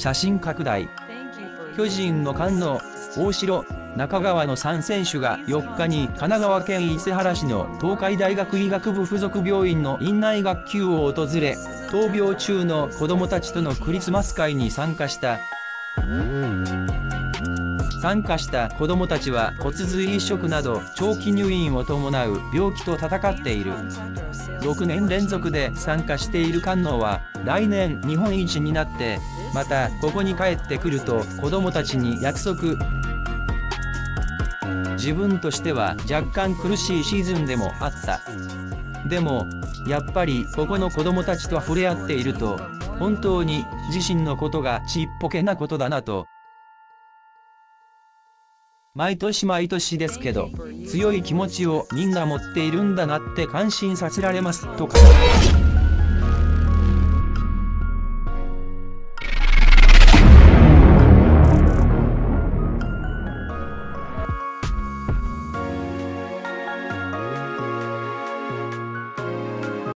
写真拡大。巨人の菅野大城中川の3選手が4日に神奈川県伊勢原市の東海大学医学部附属病院の院内学級を訪れ闘病中の子どもたちとのクリスマス会に参加した。参加した子どもたちは骨髄移植など長期入院を伴う病気と闘っている。6年連続で参加している官能は来年日本一になってまたここに帰ってくると子どもたちに約束。自分としては若干苦しいシーズンでもあった。でもやっぱりここの子どもたちと触れ合っていると本当に自身のことがちっぽけなことだなと。毎年毎年ですけど強い気持ちをみんな持っているんだなって感心させられますとか。